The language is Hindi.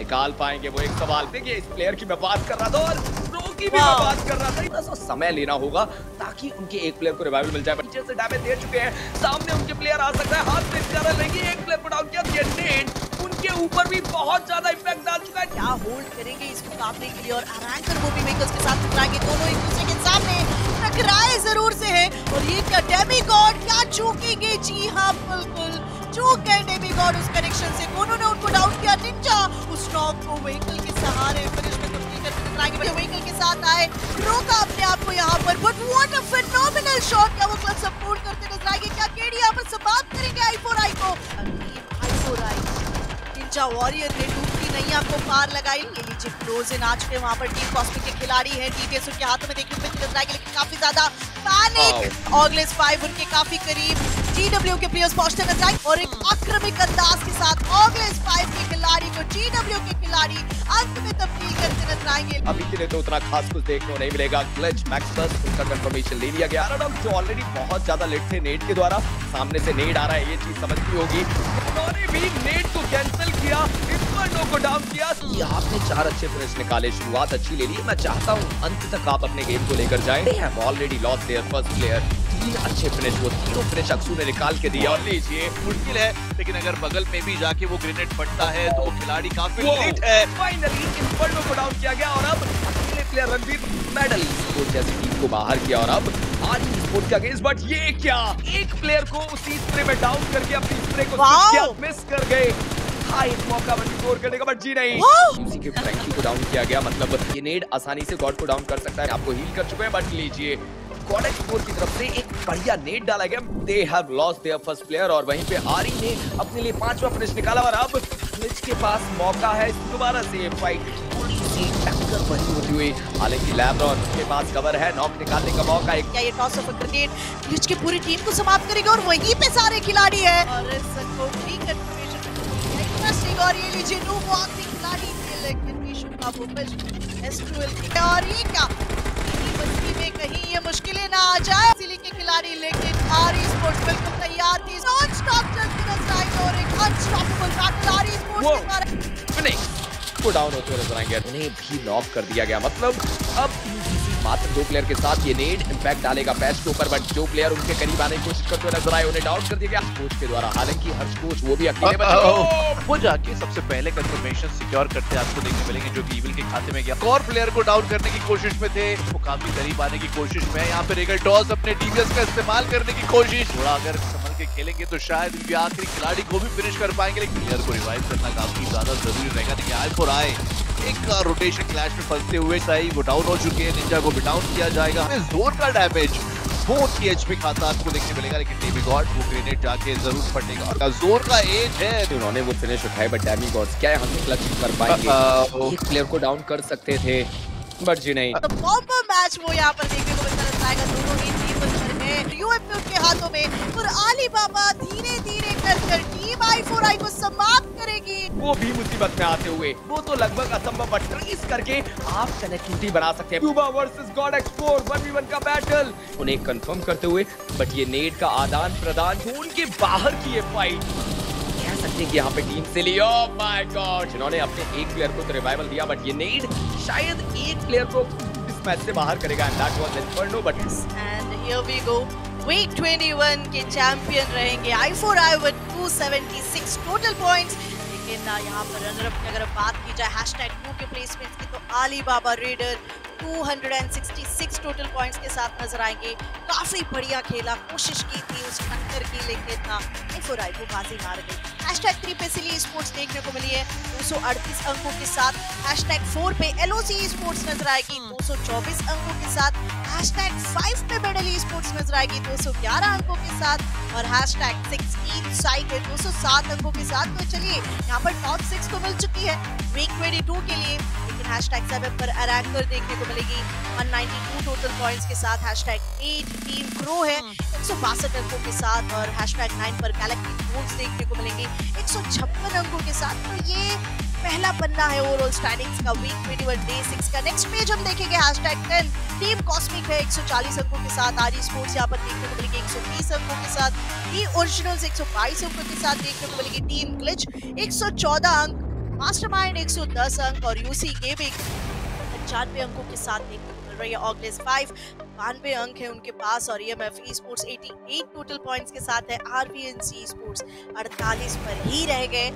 निकाल पाएँगे वो एक सवाल। देखिए इस प्लेयर की मैं बात कर रहा था और की भी मैं बात कर रहा था। थोड़ा सा समय लेना होगा ताकि उनके एक प्लेयर को रिवाइवल मिल जाए। पीछे से डैमेज दे चुके हैं। सामने उनके प्लेयर आ सकता है। हाथ में ज़्यादा लेंगे एक प्लेयर को डाउन किया। नेट उनके ऊपर भी बहुत ज़्यादा इम्पैक्ट डाल चुका है। क्या होल्ड करेंगे इसको काटने के लिए? और अरैंकर वो भी व्हीकल्स के साथ टकराएँगे। दोनों एक दूसरे के सामने टकराए ज़रूर से है। और ये क्या डेमी गॉड क्या चूकेंगे जी हाँ बिल्कुल। चूक गए डेमी गॉड उस कनेक्शन से दोनों ने उनको डाउन किया, निंजा, उस नॉक को व्हीकल के सहारे फिनिश में तब्दील करके टकराएँगे बड़े व्हीकल के साथ आए। रोका अपने आप को यहाँ पर but what a phenomenal shot क्या वो क्लब सपोर्ट करते नज़र आएँगे? क्या केडी यहाँ पर समाप्त करेंगे आई आई को? आई आई निंजा वॉरियर ने डूबती नहीं आपको पार लगाई ये लीजिए आज के वहाँ पर टीम कॉस्मिक के खिलाड़ी हैं। टीटीएस उनके हाथों में देखने को नज़र आएगी लेकिन काफ़ी ज़्यादा पैनिक ऑगलेस फाइव उनके काफ़ी करीब। जीडब्ल्यू के प्लेयर्स पहुँचते नज़र आए और एक आक्रमिक अंदाज के साथ ऑगलेस फाइव के खिलाड़ी को टीडब्ल्यू के खिलाड़ी अंत में तब्दील करते आएँगे अभी के लिए तो उतना खास कुछ देखने को नहीं मिलेगा। क्लच मैक्सस उनका कंफर्मेशन ले लिया गया। जो ऑलरेडी बहुत ज़्यादा लेट थे नेट के द्वारा। सामने से नेट आ रहा है, ये चीज़ समझती होगी। उन्होंने भी नेट को कैंसिल किया डाउन किया। आपने चार अच्छे फिनिश निकाले, शुरुआत अच्छी ले ली। मैं चाहता हूँ अंत तक आप अपने गेम को लेकर जाएँ। Already lost their first player तीन अच्छे फिनिश वो तीनों फिनिश अक्सू ने निकाल के दिया। और लीजिए मुश्किल है लेकिन अगर बगल में भी जाके वो ग्रेनेड पड़ता है तो वो खिलाड़ी काफ़ी लेट है। फाइनली इन्फर्नो को डाउन किया गया और अब अकेले प्लेयर रणवीर मेडल जैसी टीम को बाहर किया और अब आज स्पोर्ट के अगेंस्ट बट ये क्या? एक प्लेयर को उसी स्प्रे में डाउन करके अपनी स्प्रे को मिस कर गए? था एक मौका स्कोर करने का बट जी नहीं। के फ्रैंकी को डाउन किया गया मतलब ये आसानी से गॉड को डाउन कर सकता है आपको हील कर चुके हैं बट लीजिए गॉड एक्सपोर की तरफ़ से एक बढ़िया नेट डाला गया। They have lost their first player और वहीं पे आरी ने अपने लिए पांचवा फिनिश निकाला और अब ग्लिच के पास मौका है दोबारा से फाइट थोड़ी सी टक्कर बनी होती हुई। हालाँकि लैब्रॉन के पास कवर है नॉक निकालने का मौका एक क्या ये टॉस ऑफ़ ग्रेनेड ग्लिच की पूरी टीम को समाप्त करेगा और वहीं पे सारे खिलाड़ी है। और और ये लीजिए वॉक खिलाड़ी का और बिल्कुल तैयार थी। नॉन स्टॉप चलती नज़र आई और एक अनस्टॉपेबल बैटल आरी स्पोर्ट्स के नहीं को डाउन होते हुए नज़र आएँगे। उन्हें भी लॉक कर दिया गया। मतलब अब मात्र दो प्लेयर के साथ ये नेड इम्पैक्ट डालेगा पैच के ऊपर बट जो प्लेयर उनके करीब आने की कोशिश करते हुए नज़र आए उन्हें डाउट कर दिया गया। कोच के द्वारा हालाँकि हर्ष कोच वो भी अकेले वो जाके सबसे पहले कंफर्मेशन सिक्योर करते आपको देखने मिलेंगे जो कि के खाते में गया। और प्लेयर को डाउन करने की कोशिश में थे वो काफ़ी करीब आने की कोशिश में यहाँ पे रेगल टॉस अपने टीवीएस का इस्तेमाल करने की कोशिश। थोड़ा अगर संभल के खेलेंगे तो शायद इनके आखिरी खिलाड़ी को भी फिनिश कर पाएँगे लेकिन प्लेयर को रिवाइव करना काफ़ी ज़्यादा ज़रूरी रहेगा। देखिए आए फॉर आए। एक रोटेशन क्लैश में फंसते हुए सही वो डाउन हो चुके हैं। निंजा को भी डाउन किया जाएगा। ज़ोर का डैमेज बहुत ही एचपी खाता आपको देखने मिलेगा लेकिन डेमी गॉड वो ग्रेनेड जाके ज़रूर पड़ेगा और ज़ोर का एज है तो उन्होंने वो फिनिश उठाए बट डेमी गॉड क्या हम क्लच कर पाएँगे? एक प्लेयर को डाउन कर सकते थे बट जी नहीं। बॉम्बर मैच वो यहाँ पर देखने को मिलता है। दोनों ही में यूएफपी उनके हाथों में और आली बाबा धीरे धीरे कर कर टीम आई फोर आई को समाप्त करेगी। वो भी मुसीबत में आते हुए, वो तो लगभग असंभव ट्रेस करके आप कनेक्टिविटी बना सकते हैं। Cuba versus God explore 1v1 का बैटल उन्हें कंफर्म करते हुए बट ये नेट का आदान प्रदान जोन के बाहर की फाइट हैं कि यहाँ पे टीम से ली। माय गॉड जिन्होंने अपने एक प्लेयर को तो रिवाइवल दिया बट ये नेड शायद एक प्लेयर को इस मैच से बाहर करेगा and that was inferno but and here we go week 21 के चैंपियन रहेंगे I four I with 276 total points लेकिन, यहाँ पर रनर अप की अगर बात की जाए हैशटैग टू के प्लेसमेंट्स की तो आली बाबा रेडर 266 टोटल पॉइंट्स के साथ नज़र आएँगे। काफ़ी बढ़िया खेला कोशिश की थी उस टक्कर की लेकिन आई को बाजी मार गई। हैशटैग थ्री पे सिली स्पोर्ट्स देखने को मिली है। 238 अंकों के साथ हैशटैग फोर पे एलओसी स्पोर्ट्स नज़र आएगी। 224 अंकों के साथ हैशटैग फाइव पे मेडल स्पोर्ट्स नज़र आएगी। 211 अंकों के साथ और हैशटैग सिक्सटीन साइक है। 207 अंकों के साथ। तो चलिए यहाँ पर टॉप सिक्स को मिल चुकी है। वीक 22 के लिए लेकिन हैशटैग सेवन पर अरैंकर देखने को मिलेगी। 192 टोटल पॉइंट्स के साथ हैशटैग एट टीम क्रो है। एक सौ बासठ अंकों के साथ और हैशटैग नाइन पर गैलेक्टिक गोल्स देखने को मिलेंगे। एक सौ छप्पन अंकों के साथ तो ये पहला पन्ना है ओवरऑल स्टैंडिंग्स का वीक 21 डे 6 का। नेक्स्ट पेज हम देखेंगे हैशटैग 10 टीम कॉस्मिक है 140 अंकों के साथ। आरी स्पोर्ट्स यहाँ पर देखने को मिलेगी 120 अंकों के साथ। टी ओरिजिनल्स 122 अंकों के साथ देखने को मिलेगी। टीम ग्लिच 114 अंक मास्टरमाइंड 110 अंक और यूसी गेमिंग पचानवे अंकों के साथ देखने मिल रही है ऑगलेस फाइव बानवे अंक है उनके पास और E M F E sports eighty total points के साथ है। R B N C sports अड़तालीस पर ही रह गए।